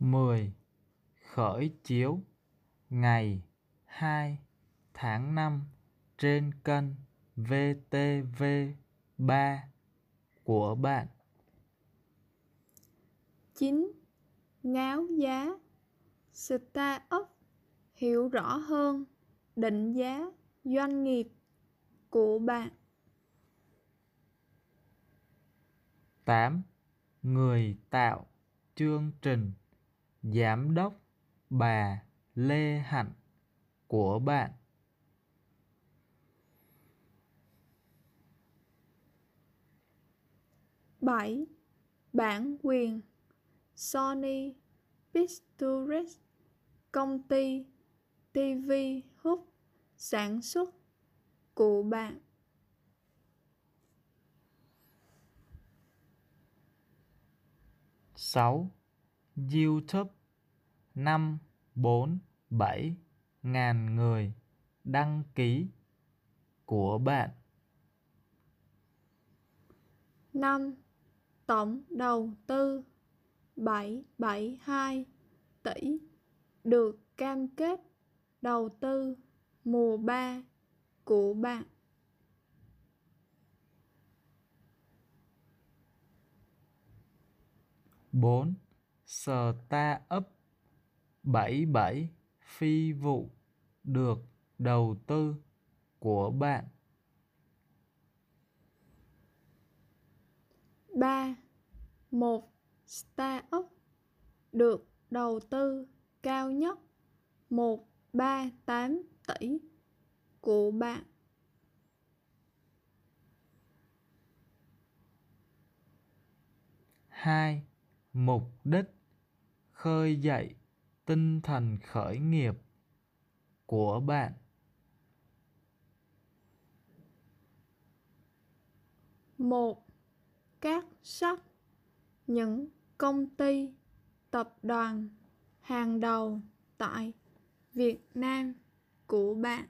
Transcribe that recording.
10. Khởi chiếu ngày 2 tháng 5 trên kênh VTV3 của bạn. 9. Ngáo giá Startup hiểu rõ hơn định giá doanh nghiệp của bạn. 8. Người tạo chương trình Giám đốc bà Lê Hạnh của bạn. bảy Bản quyền Sony Pictures Công ty TV hút sản xuất của bạn. 6. YouTube 5, 4, 7 ngàn người đăng ký của bạn. 5. Tổng đầu tư 772 tỷ được cam kết đầu tư mùa 3 của bạn. 4. Startup 77 phi vụ được đầu tư của bạn. 3. Một startup được đầu tư cao nhất 138 tỷ của bạn. 2 mục đích, khơi dậy tinh thần khởi nghiệp của bạn. Một, các sách những công ty, tập đoàn, hàng đầu tại việt nam của bạn.